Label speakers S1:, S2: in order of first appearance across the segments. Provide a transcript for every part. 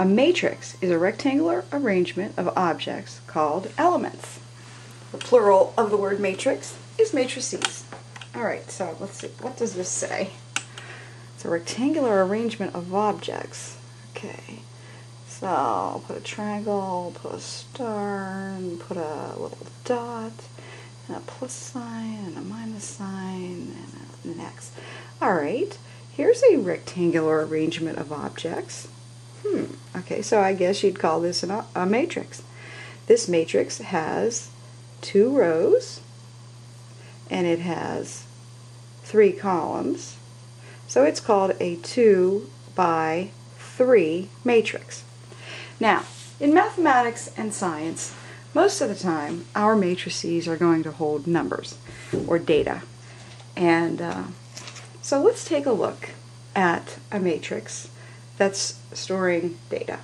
S1: A matrix is a rectangular arrangement of objects called elements. The plural of the word matrix is matrices. All right, so let's see. What does this say? It's a rectangular arrangement of objects. Okay. So I'll put a triangle, put a star, and put a little dot, and a plus sign, and a minus sign, and an X. All right. Here's a rectangular arrangement of objects. Hmm, okay, so I guess you'd call this an, a matrix. This matrix has two rows and it has three columns. So it's called a 2 by 3 matrix. Now, in mathematics and science, most of the time our matrices are going to hold numbers or data. And uh, so let's take a look at a matrix that's storing data.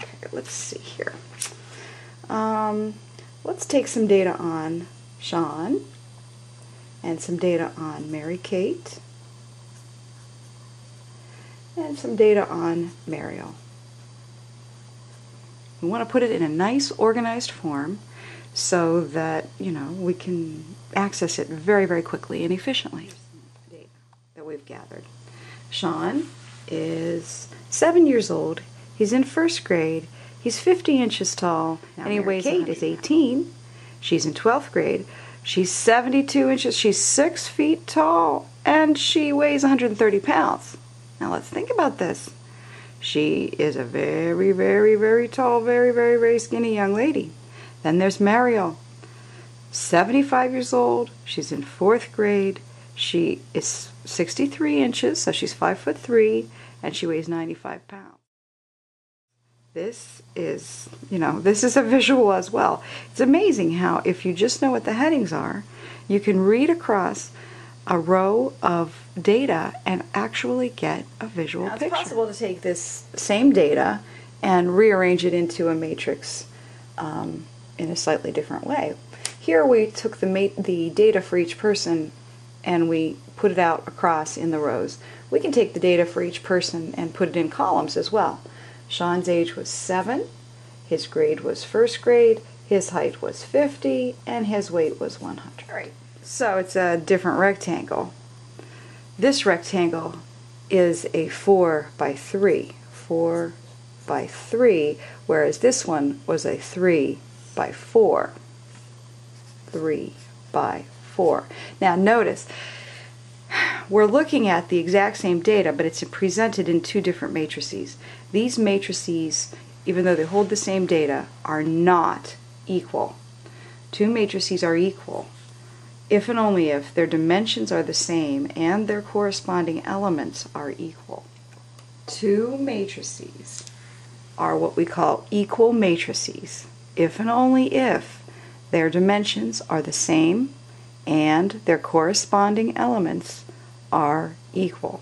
S1: Okay, let's see here. Um, let's take some data on Sean and some data on Mary Kate and some data on Mariel. We want to put it in a nice organized form so that, you know, we can access it very, very quickly and efficiently. That we've gathered. Sean is seven years old. He's in first grade. He's 50 inches tall, now and he weighs. Kate is 18. She's in 12th grade. She's 72 inches. She's six feet tall, and she weighs 130 pounds. Now let's think about this. She is a very, very, very tall, very, very, very skinny young lady. Then there's Mariel, 75 years old. She's in fourth grade. She is 63 inches, so she's 5 foot 3, and she weighs 95 pounds. This is, you know, this is a visual as well. It's amazing how, if you just know what the headings are, you can read across a row of data and actually get a visual now,
S2: picture. It's possible to take this same data and rearrange it into a matrix um, in a slightly different way. Here we took the, the data for each person and we put it out across in the rows. We can take the data for each person and put it in columns as well. Sean's age was 7, his grade was first grade, his height was 50, and his weight was 100.
S1: Right. So it's a different rectangle. This rectangle is a 4 by 3. 4 by 3, whereas this one was a 3 by 4. 3 by 4. Now notice, we're looking at the exact same data, but it's presented in two different matrices. These matrices, even though they hold the same data, are not equal. Two matrices are equal if and only if their dimensions are the same and their corresponding elements are equal. Two matrices are what we call equal matrices if and only if their dimensions are the same and their corresponding elements are equal.